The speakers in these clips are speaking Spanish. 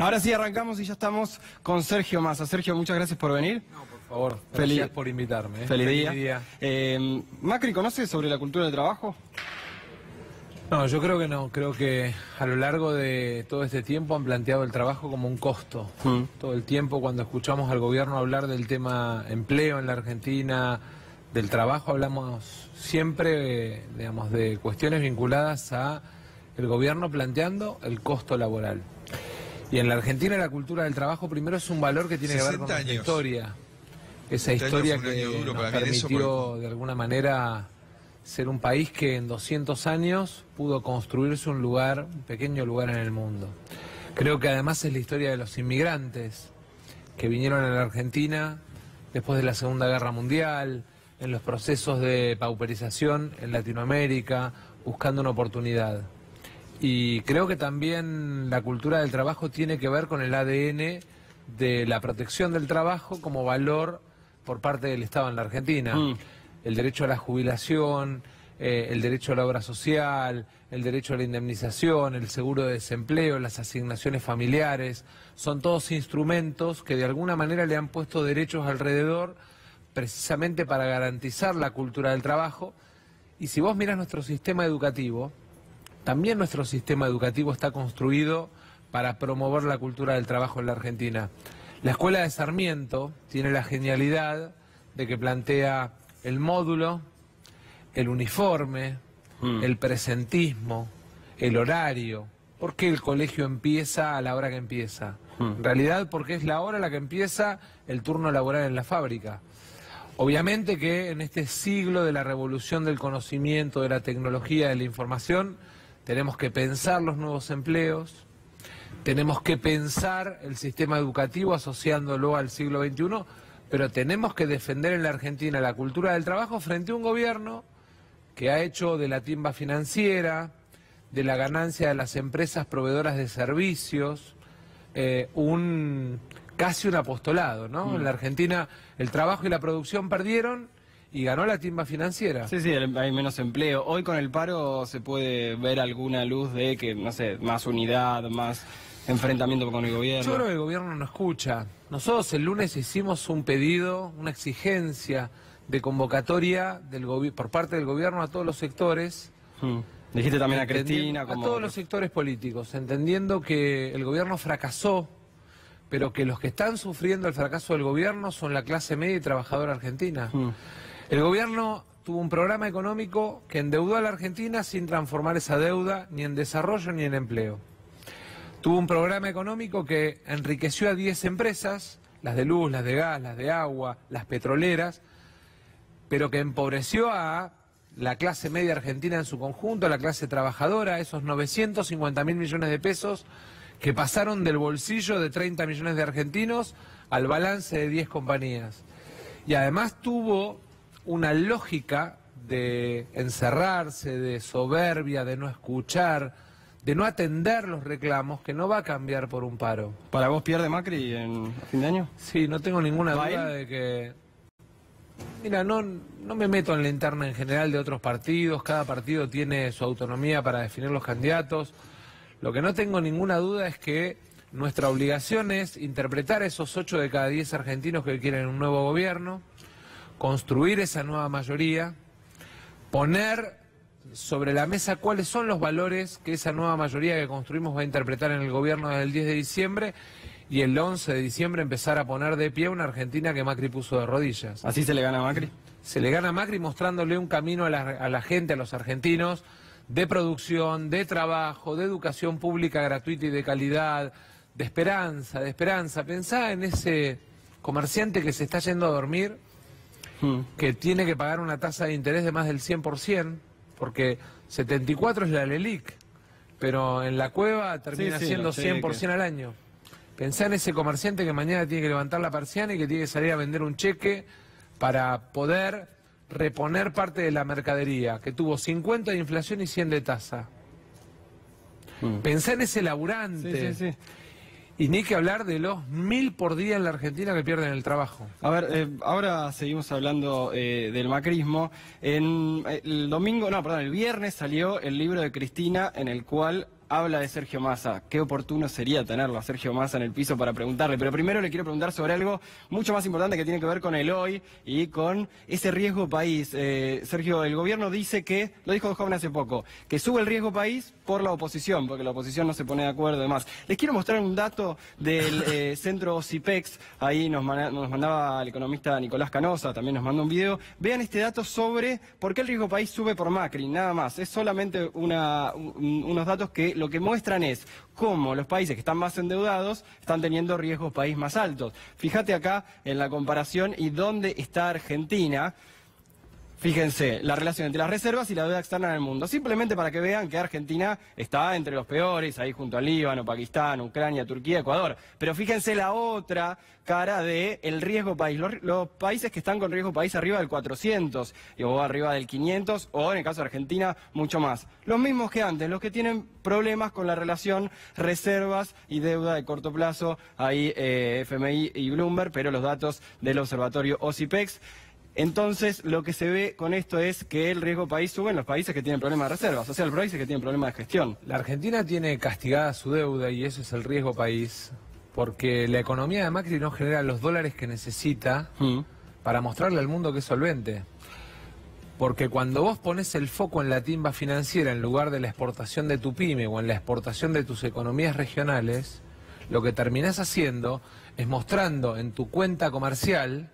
Ahora sí arrancamos y ya estamos con Sergio Massa. Sergio, muchas gracias por venir. No, por favor, Feliz- gracias por invitarme. ¿eh? Feliz, día. Eh, Macri, ¿conoce sobre la cultura del trabajo? No, yo creo que no. Creo que a lo largo de todo este tiempo han planteado el trabajo como un costo. Mm. Todo el tiempo cuando escuchamos al gobierno hablar del tema empleo en la Argentina, del trabajo, hablamos siempre, digamos, de cuestiones vinculadas a el gobierno planteando el costo laboral. Y en la Argentina la cultura del trabajo primero es un valor que tiene que ver con 60 nuestra años. historia. Esa 60 historia que duro nos permitió de alguna manera ser un país que en 200 años pudo construirse un lugar, un pequeño lugar en el mundo. Creo que además es la historia de los inmigrantes que vinieron a la Argentina después de la Segunda Guerra Mundial, en los procesos de pauperización en Latinoamérica, buscando una oportunidad. Y creo que también la cultura del trabajo tiene que ver con el ADN de la protección del trabajo como valor por parte del Estado en la Argentina. Mm. El derecho a la jubilación, eh, el derecho a la obra social, el derecho a la indemnización, el seguro de desempleo, las asignaciones familiares, son todos instrumentos que de alguna manera le han puesto derechos alrededor precisamente para garantizar la cultura del trabajo. Y si vos miras nuestro sistema educativo, también nuestro sistema educativo está construido para promover la cultura del trabajo en la Argentina. La escuela de Sarmiento tiene la genialidad de que plantea el módulo, el uniforme, Mm. el presentismo, el horario. ¿Por qué el colegio empieza a la hora que empieza? Mm. En realidad porque es la hora a la que empieza el turno laboral en la fábrica. Obviamente que en este siglo de la revolución del conocimiento, de la tecnología, de la información, tenemos que pensar los nuevos empleos, tenemos que pensar el sistema educativo asociándolo al siglo XXI, pero tenemos que defender en la Argentina la cultura del trabajo frente a un gobierno que ha hecho de la timba financiera, de la ganancia de las empresas proveedoras de servicios, eh, un casi un apostolado, ¿no? En la Argentina el trabajo y la producción perdieron y ganó la timba financiera. Sí, sí, hay menos empleo. Hoy con el paro se puede ver alguna luz de que, no sé, más unidad, más enfrentamiento con el gobierno. Yo creo que el gobierno no escucha. Nosotros el lunes hicimos un pedido, una exigencia de convocatoria del por parte del gobierno a todos los sectores. Mm. Dijiste también a Cristina como... A todos los sectores políticos, entendiendo que el gobierno fracasó, pero que los que están sufriendo el fracaso del gobierno son la clase media y trabajadora argentina. Mm. El gobierno tuvo un programa económico que endeudó a la Argentina sin transformar esa deuda ni en desarrollo ni en empleo. Tuvo un programa económico que enriqueció a 10 empresas, las de luz, las de gas, las de agua, las petroleras, pero que empobreció a la clase media argentina en su conjunto, a la clase trabajadora, esos 950 mil millones de pesos que pasaron del bolsillo de 30 millones de argentinos al balance de 10 compañías. Y además tuvo una lógica de encerrarse, de soberbia, de no escuchar, de no atender los reclamos, que no va a cambiar por un paro. ¿Para vos pierde Macri en fin de año? Sí, no tengo ninguna ¿Va duda de que... Mira, no, no me meto en la interna en general de otros partidos, cada partido tiene su autonomía para definir los candidatos. Lo que no tengo ninguna duda es que nuestra obligación es interpretar a esos 8 de cada 10 argentinos que quieren un nuevo gobierno, construir esa nueva mayoría, poner sobre la mesa cuáles son los valores que esa nueva mayoría que construimos va a interpretar en el gobierno desde el 10 de diciembre y el 11 de diciembre empezar a poner de pie una Argentina que Macri puso de rodillas. ¿Así se le gana a Macri? Se le gana a Macri mostrándole un camino a la, a la gente, a los argentinos, de producción, de trabajo, de educación pública gratuita y de calidad, de esperanza, de esperanza. Pensá en ese comerciante que se está yendo a dormir Que tiene que pagar una tasa de interés de más del 100%, porque 74 es la LELIC, pero en la cueva termina Sí, sí, siendo los cheques. 100% al año. Pensá en ese comerciante que mañana tiene que levantar la persiana y que tiene que salir a vender un cheque para poder reponer parte de la mercadería, que tuvo 50 de inflación y 100 de tasa. Mm. Pensá en ese laburante. Sí, sí, sí. Y ni que hablar de los mil por día en la Argentina que pierden el trabajo. A ver, eh, ahora seguimos hablando eh, del macrismo. En eh, el domingo, no, perdón, el viernes salió el libro de Cristina en el cual habla de Sergio Massa. Qué oportuno sería tenerlo a Sergio Massa en el piso para preguntarle. Pero primero le quiero preguntar sobre algo mucho más importante que tiene que ver con el hoy y con ese riesgo país. Eh, Sergio, el gobierno dice que, lo dijo Joven hace poco, que sube el riesgo país por la oposición, porque la oposición no se pone de acuerdo y demás. Les quiero mostrar un dato del eh, centro CIPEX. Ahí nos, nos mandaba el economista Nicolás Canosa, también nos mandó un video. Vean este dato sobre por qué el riesgo país sube por Macri, nada más. Es solamente una, unos datos que lo que muestran es cómo los países que están más endeudados están teniendo riesgos país más altos. Fíjate acá en la comparación y dónde está Argentina. Fíjense, la relación entre las reservas y la deuda externa en el mundo. Simplemente para que vean que Argentina está entre los peores, ahí junto a Líbano, Pakistán, Ucrania, Turquía, Ecuador. Pero fíjense la otra cara de el riesgo país. Los, países que están con riesgo país arriba del 400 o arriba del 500 o en el caso de Argentina mucho más. Los mismos que antes, los que tienen problemas con la relación reservas y deuda de corto plazo, ahí eh, FMI y Bloomberg, pero los datos del observatorio OCIPEX. Entonces, lo que se ve con esto es que el riesgo país sube en los países que tienen problemas de reservas, o sea, los países que tienen problemas de gestión. La Argentina tiene castigada su deuda y ese es el riesgo país, porque la economía de Macri no genera los dólares que necesita mm. para mostrarle al mundo que es solvente. Porque cuando vos pones el foco en la timba financiera en lugar de la exportación de tu pyme o en la exportación de tus economías regionales, lo que terminás haciendo es mostrando en tu cuenta comercial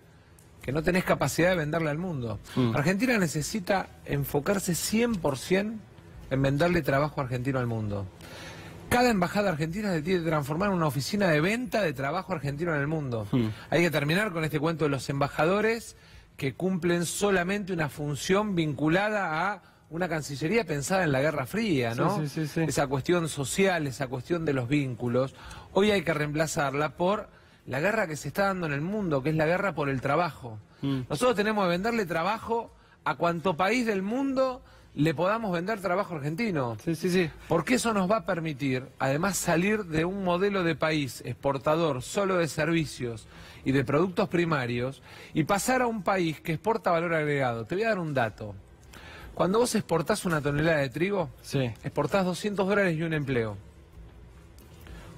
que no tenés capacidad de venderle al mundo. Mm. Argentina necesita enfocarse 100% en venderle trabajo argentino al mundo. Cada embajada argentina se tiene que transformar en una oficina de venta de trabajo argentino en el mundo. Mm. Hay que terminar con este cuento de los embajadores que cumplen solamente una función vinculada a una cancillería pensada en la Guerra Fría, ¿no? esa cuestión social, esa cuestión de los vínculos. Hoy hay que reemplazarla por la guerra que se está dando en el mundo, que es la guerra por el trabajo. Mm. Nosotros tenemos que venderle trabajo a cuanto país del mundo le podamos vender trabajo argentino. Sí, sí, sí. Porque eso nos va a permitir, además, salir de un modelo de país exportador solo de servicios y de productos primarios y pasar a un país que exporta valor agregado. Te voy a dar un dato. Cuando vos exportás una tonelada de trigo, sí. exportás 200 dólares y un empleo.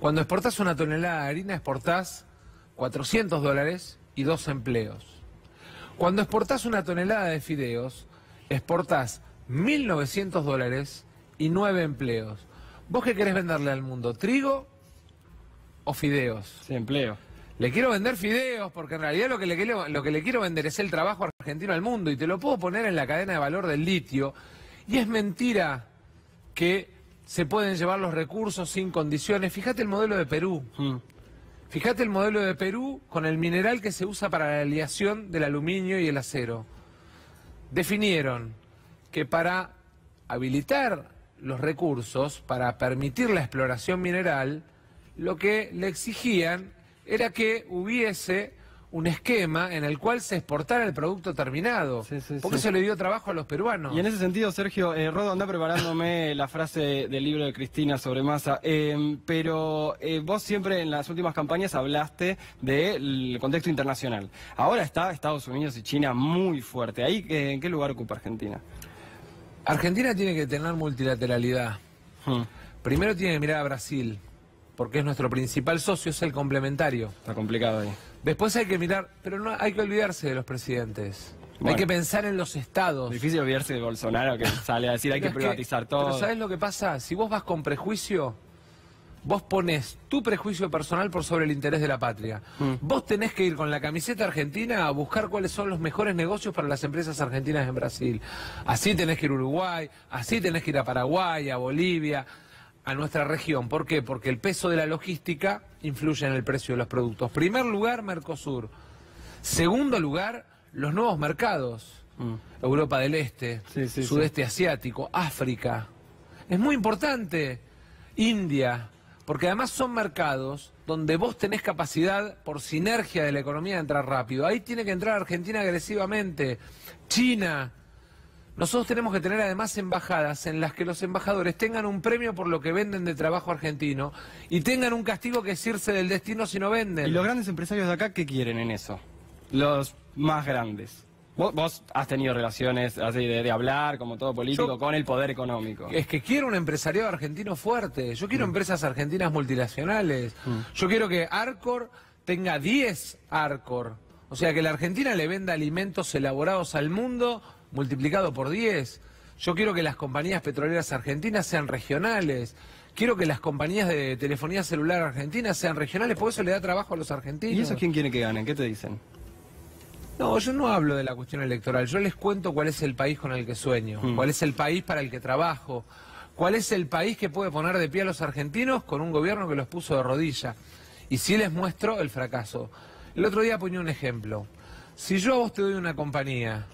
Cuando exportás una tonelada de harina, exportás 400 dólares y dos empleos. Cuando exportás una tonelada de fideos, exportás 1.900 dólares y nueve empleos. ¿Vos qué querés venderle al mundo? ¿Trigo o fideos? Sí, empleo. Le quiero vender fideos porque en realidad lo que, le, lo que le quiero vender es el trabajo argentino al mundo y te lo puedo poner en la cadena de valor del litio. Y es mentira que se pueden llevar los recursos sin condiciones. Fíjate el modelo de Perú. Mm. Fíjate el modelo de Perú con el mineral que se usa para la aleación del aluminio y el acero. Definieron que para habilitar los recursos, para permitir la exploración mineral, lo que le exigían era que hubiese un esquema en el cual se exportara el producto terminado. porque se le dio trabajo a los peruanos. Y en ese sentido, Sergio, eh, Rodo anda preparándome la frase del libro de Cristina sobre masa, em, pero eh, vos siempre en las últimas campañas hablaste del contexto internacional. Ahora está Estados Unidos y China muy fuerte. ¿Ahí en qué lugar ocupa Argentina? Argentina tiene que tener multilateralidad. Hmm. Primero tiene que mirar a Brasil, porque es nuestro principal socio, es el complementario. Está complicado ahí. Después hay que mirar, pero no hay que olvidarse de los presidentes. Hay que pensar en los estados. Difícil olvidarse de Bolsonaro que sale a decir hay que privatizar todo. Pero ¿sabes lo que pasa? Si vos vas con prejuicio, vos pones tu prejuicio personal por sobre el interés de la patria. Mm. Vos tenés que ir con la camiseta argentina a buscar cuáles son los mejores negocios para las empresas argentinas en Brasil. Así tenés que ir a Uruguay, así tenés que ir a Paraguay, a Bolivia a nuestra región. ¿Por qué? Porque el peso de la logística influye en el precio de los productos. Primer lugar, Mercosur. Segundo lugar, los nuevos mercados. Mm. Europa del Este, Sudeste Asiático, África. Es muy importante. India. Porque además son mercados donde vos tenés capacidad por sinergia de la economía de entrar rápido. Ahí tiene que entrar Argentina agresivamente. China, nosotros tenemos que tener además embajadas en las que los embajadores tengan un premio por lo que venden de trabajo argentino y tengan un castigo que es irse del destino si no venden. ¿Y los grandes empresarios de acá qué quieren en eso? Los más grandes. Vos, has tenido relaciones así de, hablar, como todo político, con el poder económico. Es que quiero un empresariado argentino fuerte. Yo quiero mm. empresas argentinas multinacionales. Mm. Yo quiero que Arcor tenga 10 Arcor. O sea, que la Argentina le venda alimentos elaborados al mundo multiplicado por 10. Yo quiero que las compañías petroleras argentinas sean regionales. Quiero que las compañías de telefonía celular argentinas sean regionales, porque eso le da trabajo a los argentinos. ¿Y eso quién quiere que ganen? ¿Qué te dicen? No, yo no hablo de la cuestión electoral, yo les cuento cuál es el país con el que sueño, mm. cuál es el país para el que trabajo, cuál es el país que puede poner de pie a los argentinos con un gobierno que los puso de rodilla. Y sí les muestro el fracaso. El otro día ponía un ejemplo. Si yo a vos te doy una compañía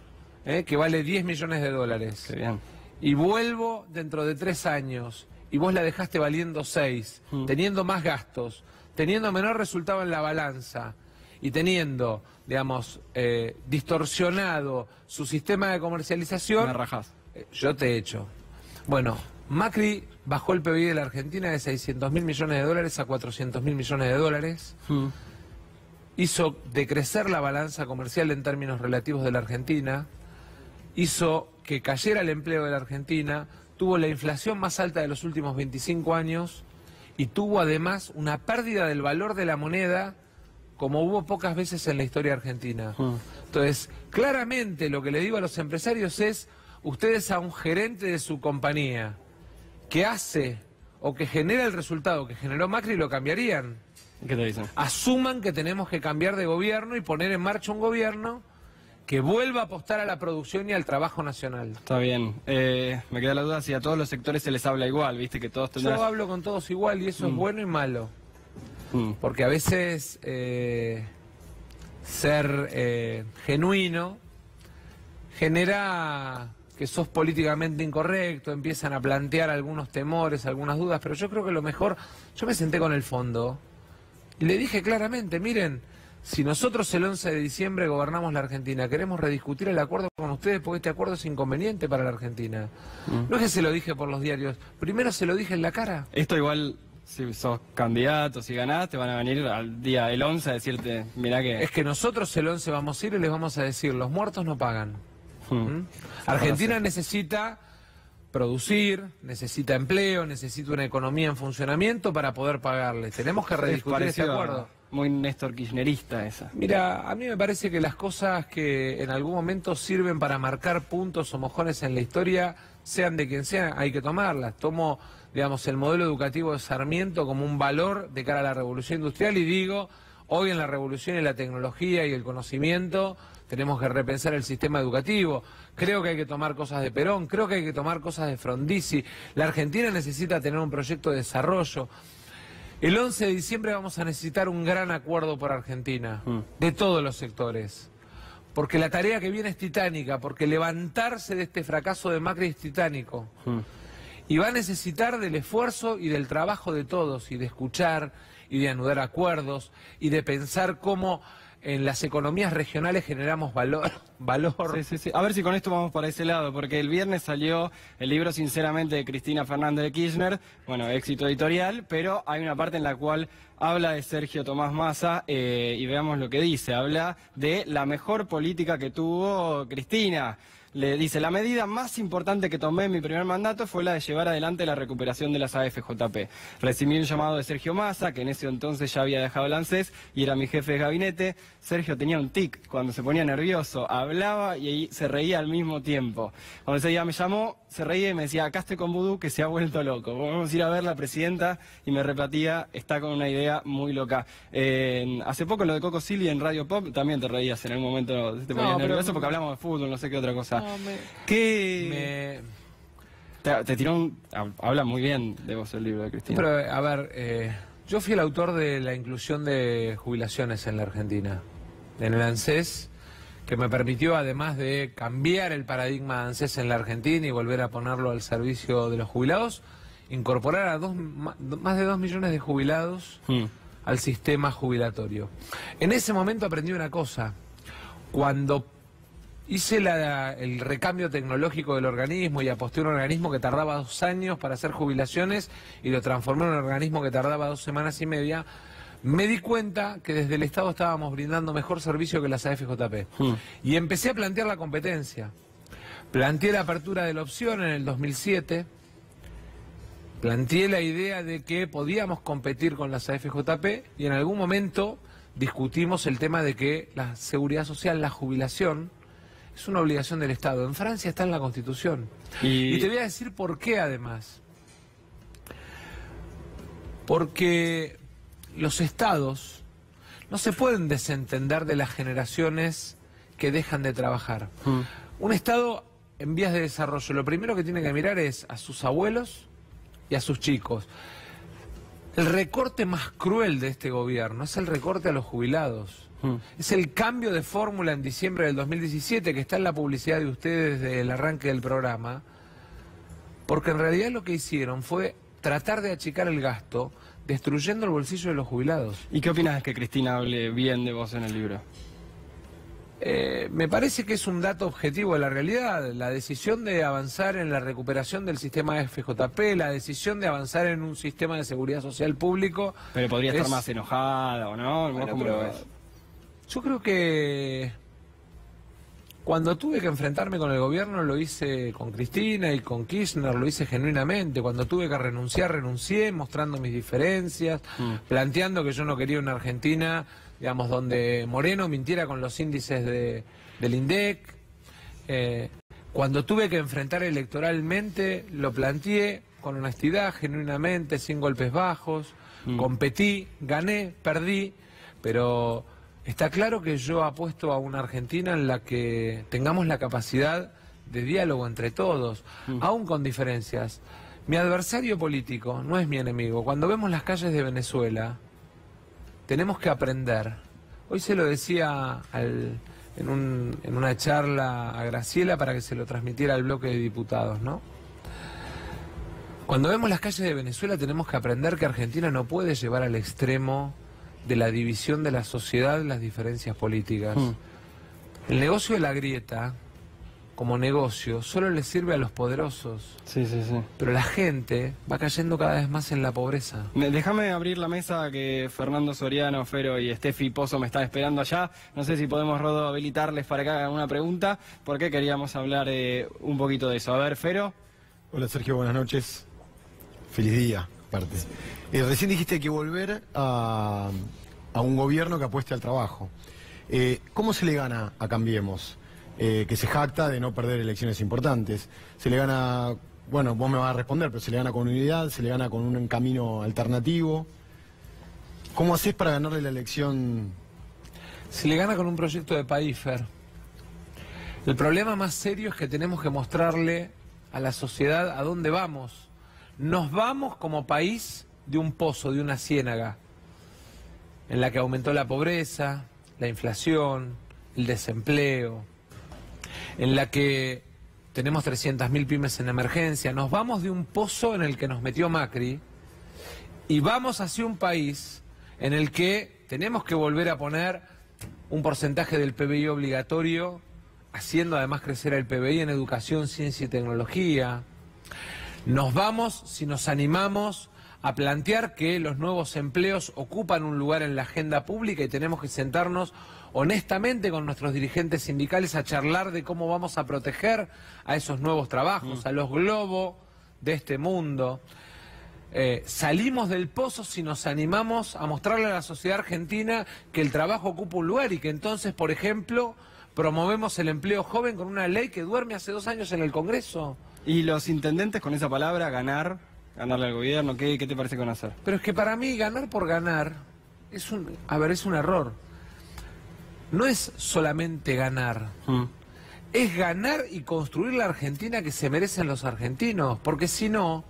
eh, que vale 10 millones de dólares y vuelvo dentro de tres años y vos la dejaste valiendo 6, mm. teniendo más gastos, teniendo menor resultado en la balanza, y teniendo, digamos, eh, distorsionado su sistema de comercialización... Me eh, yo te he hecho. Bueno, Macri bajó el PBI de la Argentina de 600 mil millones de dólares a 400 mil millones de dólares. Hmm. Hizo decrecer la balanza comercial en términos relativos de la Argentina. Hizo que cayera el empleo de la Argentina. Tuvo la inflación más alta de los últimos 25 años. Y tuvo además una pérdida del valor de la moneda como hubo pocas veces en la historia argentina. Hmm. Entonces, claramente lo que le digo a los empresarios es, ustedes a un gerente de su compañía que hace o que genera el resultado que generó Macri, lo cambiarían. ¿Qué te dicen? Asuman que tenemos que cambiar de gobierno y poner en marcha un gobierno que vuelva a apostar a la producción y al trabajo nacional. Está bien. Eh, me queda la duda si a todos los sectores se les habla igual, viste que todos Yo hablo con todos igual y eso es mm. bueno y malo. Mm. Porque a veces eh, ser eh, genuino genera que sos políticamente incorrecto, empiezan a plantear algunos temores, algunas dudas, pero yo creo que lo mejor, yo me senté con el fondo y le dije claramente, miren, si nosotros el 11 de diciembre gobernamos la Argentina, queremos rediscutir el acuerdo con ustedes porque este acuerdo es inconveniente para la Argentina. Mm. No es que se lo dije por los diarios, primero se lo dije en la cara. Esto igual si sos candidato, si ganás, te van a venir al día del 11 a decirte, mira que... Es que nosotros el 11 vamos a ir y les vamos a decir, los muertos no pagan. Hmm. ¿Mm? Argentina necesita producir, necesita empleo, necesita una economía en funcionamiento para poder pagarles. Tenemos que rediscutir ese acuerdo. Muy Néstor Kirchnerista esa. Mira, a mí me parece que las cosas que en algún momento sirven para marcar puntos o mojones en la historia, sean de quien sea, hay que tomarlas. Tomo digamos, el modelo educativo de Sarmiento como un valor de cara a la revolución industrial y digo, hoy en la revolución y la tecnología y el conocimiento tenemos que repensar el sistema educativo. Creo que hay que tomar cosas de Perón, creo que hay que tomar cosas de Frondizi. La Argentina necesita tener un proyecto de desarrollo. El 11 de diciembre vamos a necesitar un gran acuerdo por Argentina, mm. de todos los sectores. Porque la tarea que viene es titánica, porque levantarse de este fracaso de Macri es titánico. Mm y va a necesitar del esfuerzo y del trabajo de todos y de escuchar y de anudar acuerdos y de pensar cómo en las economías regionales generamos valor. valor. Sí, sí, sí. A ver si con esto vamos para ese lado, porque el viernes salió el libro Sinceramente de Cristina Fernández de Kirchner, bueno, éxito editorial, pero hay una parte en la cual habla de Sergio Tomás Massa eh, y veamos lo que dice. Habla de la mejor política que tuvo Cristina. Le dice, la medida más importante que tomé en mi primer mandato fue la de llevar adelante la recuperación de las AFJP. Recibí un llamado de Sergio Massa, que en ese entonces ya había dejado el ANSES y era mi jefe de gabinete. Sergio tenía un tic cuando se ponía nervioso, hablaba y se reía al mismo tiempo. Cuando ese día me llamó, se reía y me decía, acá estoy con Vudú que se ha vuelto loco. Vamos a ir a ver la presidenta y me repetía, está con una idea muy loca. hace poco lo de Coco Silly en Radio Pop, también te reías en algún momento, te ponías nervioso porque hablamos de fútbol, no sé qué otra cosa. ¿Qué...? Te, tiró un... Habla muy bien de vos el libro de Cristina. Pero, a ver, eh, yo fui el autor de la inclusión de jubilaciones en la Argentina. En el ANSES, que me permitió, además de cambiar el paradigma de ANSES en la Argentina y volver a ponerlo al servicio de los jubilados, incorporar a dos, más de dos millones de jubilados hmm. al sistema jubilatorio. En ese momento aprendí una cosa. Cuando Hice el recambio tecnológico del organismo y aposté un organismo que tardaba dos años para hacer jubilaciones y lo transformé en un organismo que tardaba dos semanas y media. me di cuenta que desde el Estado estábamos brindando mejor servicio que las AFJP. Hmm. Y empecé a plantear la competencia. Planteé la apertura de la opción en el 2007. Planteé la idea de que podíamos competir con las AFJP y en algún momento discutimos el tema de que la seguridad social, la jubilación, es una obligación del Estado. En Francia está en la Constitución. Y- y te voy a decir por qué además. Porque los estados no se pueden desentender de las generaciones que dejan de trabajar. Mm. Un estado en vías de desarrollo, lo primero que tiene que mirar es a sus abuelos y a sus chicos. El recorte más cruel de este gobierno es el recorte a los jubilados. Mm. Es el cambio de fórmula en diciembre del 2017 que está en la publicidad de ustedes desde el arranque del programa, porque en realidad lo que hicieron fue tratar de achicar el gasto, destruyendo el bolsillo de los jubilados. ¿Y qué opinas que Cristina hable bien de vos en el libro? Eh, me parece que es un dato objetivo de la realidad. La decisión de avanzar en la recuperación del sistema FJP, la decisión de avanzar en un sistema de seguridad social público. Pero podría estar es- más enojada o no. ¿Vos Bueno, cómo pero lo ves? Yo creo que cuando tuve que enfrentarme con el gobierno lo hice con Cristina y con Kirchner, lo hice genuinamente. Cuando tuve que renunciar, renuncié, mostrando mis diferencias, Mm. planteando que yo no quería una Argentina, digamos, donde Moreno mintiera con los índices de, del INDEC. Eh, cuando tuve que enfrentar electoralmente, lo planteé con honestidad, genuinamente, sin golpes bajos. Mm. Competí, gané, perdí, pero está claro que yo apuesto a una Argentina en la que tengamos la capacidad de diálogo entre todos, aún con diferencias. Mi adversario político no es mi enemigo. Cuando vemos las calles de Venezuela, tenemos que aprender. Hoy se lo decía al- en, un- en una charla a Graciela para que se lo transmitiera al bloque de diputados, ¿no? Cuando vemos las calles de Venezuela tenemos que aprender que Argentina no puede llevar al extremo de la división de la sociedad las diferencias políticas. Mm. El negocio de la grieta, como negocio, solo le sirve a los poderosos, Sí, sí, sí. pero la gente va cayendo cada vez más en la pobreza. Me- Déjame abrir la mesa que Fernando Soriano, Fero y Steffi Pozo me están esperando allá. No sé si podemos, Rodo, habilitarles para que hagan una pregunta, porque queríamos hablar eh, un poquito de eso. A ver, Fero. Hola Sergio, buenas noches. Feliz día, aparte. Eh, recién dijiste que volver a, a un gobierno que apueste al trabajo. Eh, ¿Cómo se le gana a Cambiemos? Eh, que se jacta de no perder elecciones importantes. Se le gana, bueno, vos me vas a responder, pero se le gana con unidad, se le gana con un camino alternativo. ¿Cómo haces para ganarle la elección? Se le gana con un proyecto de país. El problema más serio es que tenemos que mostrarle a la sociedad a dónde vamos. Nos vamos como país de un pozo, de una ciénaga, en la que aumentó la pobreza, la inflación, el desempleo, en la que tenemos 300.000 pymes en emergencia. Nos vamos de un pozo en el que nos metió Macri y vamos hacia un país en el que tenemos que volver a poner un porcentaje del PBI obligatorio, haciendo además crecer el PBI en educación, ciencia y tecnología. Nos vamos si nos animamos a plantear que los nuevos empleos ocupan un lugar en la agenda pública y tenemos que sentarnos honestamente con nuestros dirigentes sindicales a charlar de cómo vamos a proteger a esos nuevos trabajos, a los globos de este mundo. Eh, salimos del pozo si nos animamos a mostrarle a la sociedad argentina que el trabajo ocupa un lugar y que entonces, por ejemplo, promovemos el empleo joven con una ley que duerme hace dos años en el Congreso. Y los intendentes con esa palabra, ganar, ganarle al gobierno, ¿qué, qué te parece a hacer? Pero es que para mí ganar por ganar es un, a ver, es un error. No es solamente ganar, Mm. es ganar y construir la Argentina que se merecen los argentinos, porque si no,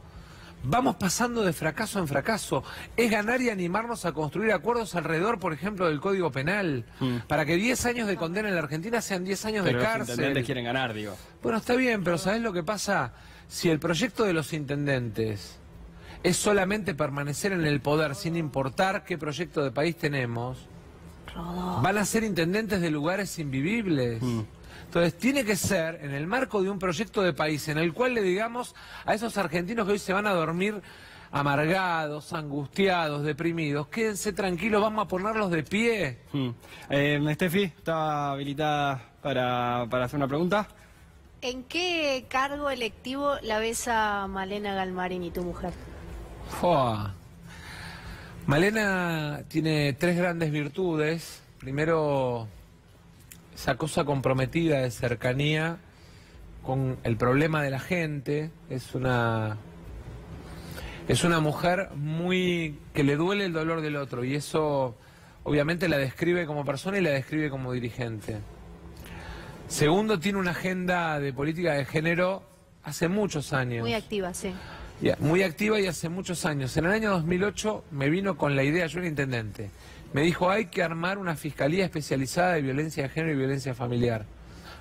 vamos pasando de fracaso en fracaso. Es ganar y animarnos a construir acuerdos alrededor, por ejemplo, del Código Penal, Mm. para que 10 años de condena en la Argentina sean 10 años Pero de los cárcel. intendentes quieren ganar, digo. Bueno, está bien, pero ¿sabes lo que pasa? Si el proyecto de los intendentes es solamente permanecer en el poder sin importar qué proyecto de país tenemos, van a ser intendentes de lugares invivibles. Mm. Entonces, tiene que ser en el marco de un proyecto de país en el cual le digamos a esos argentinos que hoy se van a dormir amargados, angustiados, deprimidos, quédense tranquilos, vamos a ponerlos de pie. Mm. Eh, Steffi, ¿está habilitada para, para hacer una pregunta? ¿En qué cargo electivo la ves a Malena Galmarín y tu mujer? Malena tiene tres grandes virtudes. Primero, esa cosa comprometida de cercanía con el problema de la gente. Es una es una mujer muy que le duele el dolor del otro y eso obviamente la describe como persona y la describe como dirigente. Segundo, tiene una agenda de política de género hace muchos años. Muy activa, sí. Muy activa y hace muchos años. En el año 2008 me vino con la idea, yo era intendente, me dijo hay que armar una fiscalía especializada de violencia de género y violencia familiar.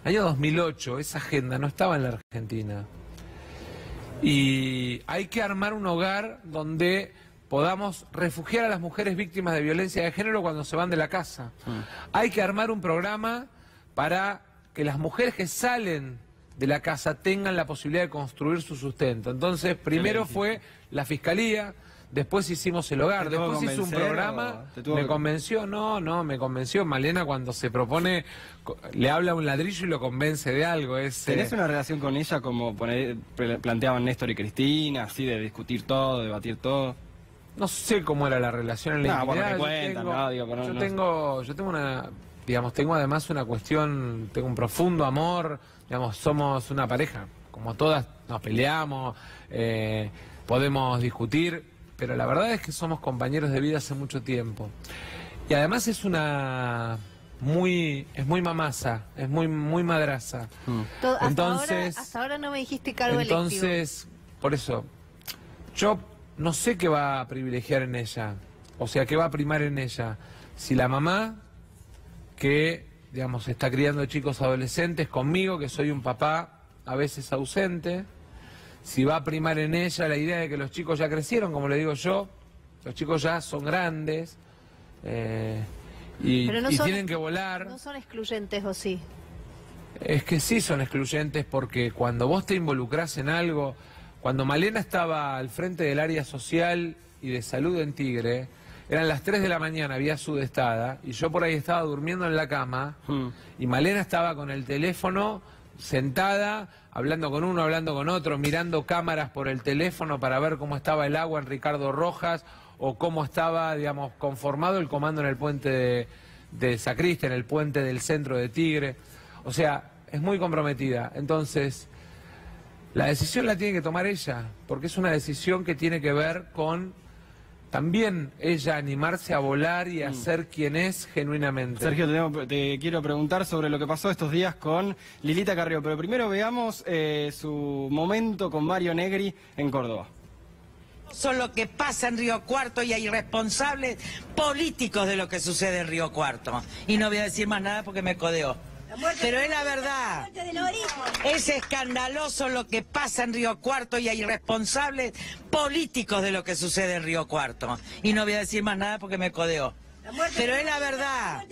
Año 2008, esa agenda no estaba en la Argentina. Y hay que armar un hogar donde podamos refugiar a las mujeres víctimas de violencia de género cuando se van de la casa. Hay que armar un programa para que las mujeres que salen de la casa tengan la posibilidad de construir su sustento. Entonces, primero fue la fiscalía, después hicimos el hogar, ¿Te tuvo después hizo un programa, me convenció, no, no, me convenció. Malena cuando se propone, le habla a un ladrillo y lo convence de algo. Es, ¿Tenés eh, una relación con ella como poner- planteaban Néstor y Cristina, así de discutir todo, debatir todo? No sé cómo era la relación en la No, lo que intimidad. Yo cuentan, tengo- no, digo, no- yo no- tengo, yo tengo una, digamos, tengo además una cuestión, tengo un profundo amor, digamos, somos una pareja, como todas nos peleamos, eh, podemos discutir, pero la verdad es que somos compañeros de vida hace mucho tiempo. Y además es una muy, es muy mamasa, es muy, muy madraza. Todo- hasta, Entonces- ahora, hasta ahora no me dijiste cargo electivo. Entonces, por eso, yo no sé qué va a privilegiar en ella, o sea, qué va a primar en ella. Si la mamá, que, digamos, está criando chicos adolescentes conmigo, que soy un papá a veces ausente, si va a primar en ella la idea de que los chicos ya crecieron, como le digo yo, los chicos ya son grandes eh, y, Pero no y son- tienen que volar. No son excluyentes, ¿o sí? Es que sí son excluyentes porque cuando vos te involucrás en algo, cuando Malena estaba al frente del área social y de salud en Tigre, eran las 3 de la mañana, había sudestada, y yo por ahí estaba durmiendo en la cama, Mm. y Malena estaba con el teléfono sentada, hablando con uno, hablando con otro, mirando cámaras por el teléfono para ver cómo estaba el agua en Ricardo Rojas o cómo estaba, digamos, conformado el comando en el puente de, de Sacrista, en el puente del centro de Tigre. O sea, es muy comprometida. Entonces, la decisión la tiene que tomar ella, porque es una decisión que tiene que ver con también ella animarse a volar y a ser quien es genuinamente. Sergio, te quiero preguntar sobre lo que pasó estos días con Lilita Carrió, pero primero veamos eh, su momento con Mario Negri en Córdoba. son lo que pasa en Río Cuarto y hay responsables políticos de lo que sucede en Río Cuarto. Y no voy a decir más nada porque me codeó. Pero es la verdad. Es escandaloso lo que pasa en Río Cuarto y hay responsables políticos de lo que sucede en Río Cuarto. Y no voy a decir más nada porque me codeó. Pero es la verdad.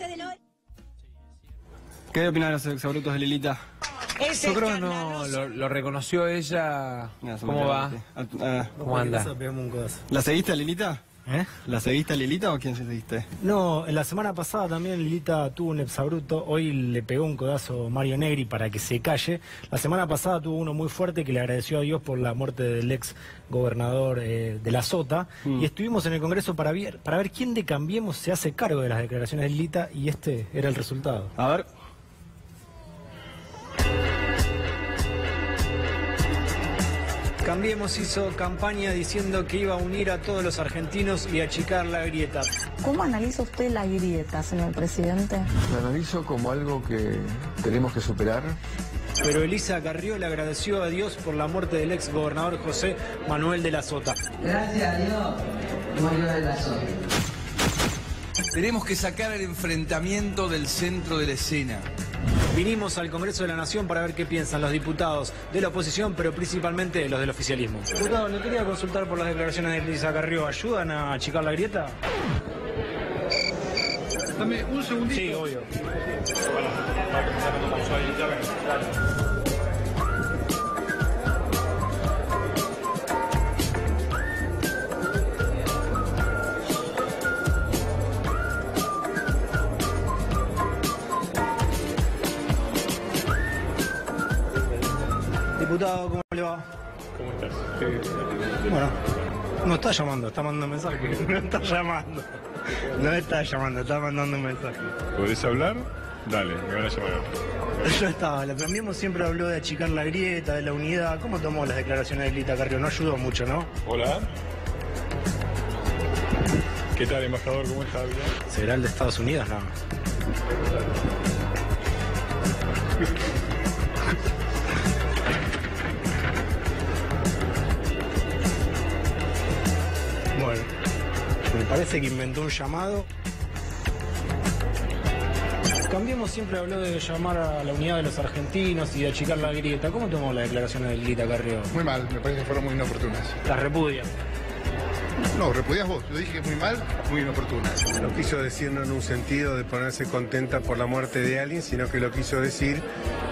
¿Qué opinas de los exabrutos de Lilita? Es Yo creo que no, lo, lo reconoció ella. Mira, ¿Cómo va? Ah, ah, ¿Cómo anda? ¿La seguiste a Lilita? ¿Eh? ¿La seguiste a Lilita o quién se seguiste? No, en la semana pasada también Lilita tuvo un exabruto, hoy le pegó un codazo Mario Negri para que se calle. La semana pasada tuvo uno muy fuerte que le agradeció a Dios por la muerte del ex gobernador eh, de la Sota y estuvimos en el Congreso para ver, para ver quién de Cambiemos se hace cargo de las declaraciones de Lilita y este era el resultado. A ver. Cambiemos hizo campaña diciendo que iba a unir a todos los argentinos y achicar la grieta. ¿Cómo analiza usted la grieta, señor presidente? Lo analizo como algo que tenemos que superar. Pero Elisa Carrió le agradeció a Dios por la muerte del ex gobernador José Manuel de la Sota. Gracias a Dios, murió de la zona. Tenemos que sacar el enfrentamiento del centro de la escena. Vinimos al Congreso de la Nación para ver qué piensan los diputados de la oposición, pero principalmente los del oficialismo. Diputado, le quería consultar por las declaraciones de Elisa Carrió. ¿Ayudan a achicar la grieta? Dame un segundito. Sí, obvio. ¿Cómo le va? ¿Cómo estás? Bueno, no está llamando, está mandando mensaje. No está llamando. No está llamando, está mandando un mensaje. ¿Podés hablar? Dale, me van a llamar. Yo estaba, la mismo siempre habló de achicar la grieta, de la unidad. ¿Cómo tomó las declaraciones de Lita Carrió? No ayudó mucho, ¿no? Hola. ¿Qué tal, embajador? ¿Cómo está? Bien? Será el de Estados Unidos, nada más. Parece que inventó un llamado. Cambiemos siempre habló de llamar a la unidad de los argentinos y de achicar la grieta. ¿Cómo tomó las declaraciones de Lita Carrió? Muy mal, me parece que fueron muy inoportunas. Las repudia. No, repudias vos. Yo dije muy mal, muy inoportunas. No quiso decir no en un sentido de ponerse contenta por la muerte de alguien, sino que lo quiso decir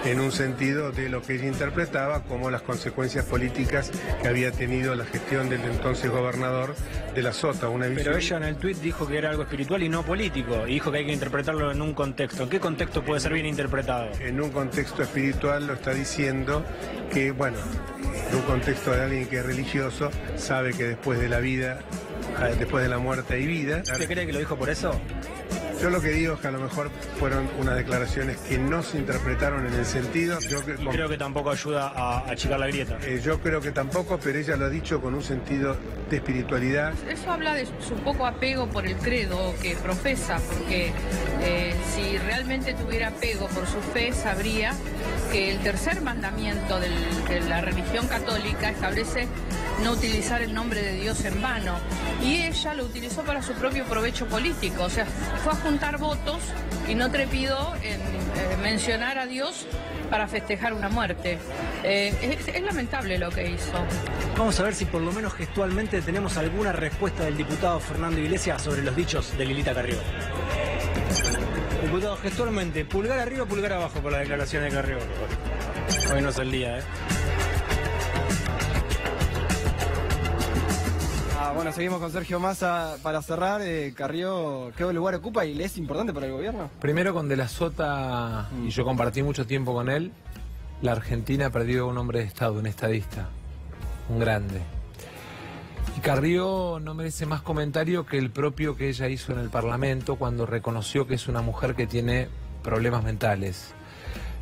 en un sentido de lo que ella interpretaba como las consecuencias políticas que había tenido la gestión del entonces gobernador de la Sota. Una Pero ella en el tuit dijo que era algo espiritual y no político, y dijo que hay que interpretarlo en un contexto. ¿Qué contexto puede ser bien interpretado? En un contexto espiritual lo está diciendo que, bueno, en un contexto de alguien que es religioso, sabe que después de la vida, después de la muerte hay vida. ¿Usted cree que lo dijo por eso? Yo lo que digo es que a lo mejor fueron unas declaraciones que no se interpretaron en el sentido. Yo que- Y creo que tampoco ayuda a achicar la grieta. Eh, yo creo que tampoco, pero ella lo ha dicho con un sentido de espiritualidad. Eso habla de su poco apego por el credo que profesa, porque eh, si realmente tuviera apego por su fe, sabría que el tercer mandamiento del- de la religión católica establece no utilizar el nombre de Dios en vano. Y ella lo utilizó para su propio provecho político, o sea, fue a juntar votos y no trepidó en eh, mencionar a Dios para festejar una muerte. Eh, es- es lamentable lo que hizo. Vamos a ver si por lo menos gestualmente tenemos alguna respuesta del diputado Fernando Iglesias sobre los dichos de Lilita Carrió. Diputado, gestualmente, pulgar arriba o pulgar abajo por la declaración de Carrió. Hoy no es el día, ¿eh? Ah, bueno, seguimos con Sergio Massa para cerrar. Eh, Carrió, ¿qué lugar ocupa y le es importante para el gobierno? Primero con De la Sota, y yo compartí mucho tiempo con él, la Argentina ha perdido un hombre de Estado, un estadista, un grande. Carrió no merece más comentario que el propio que ella hizo en el Parlamento cuando reconoció que es una mujer que tiene problemas mentales.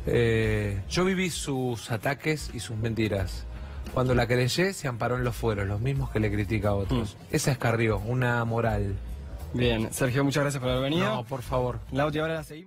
Eh, yo viví sus ataques y sus mentiras. Cuando la creyé se amparó en los fueros, los mismos que le critica a otros. Esa es Carrió, una moral. Bien, Sergio, muchas gracias por haber venido. No, por favor. La última hora la seguimos.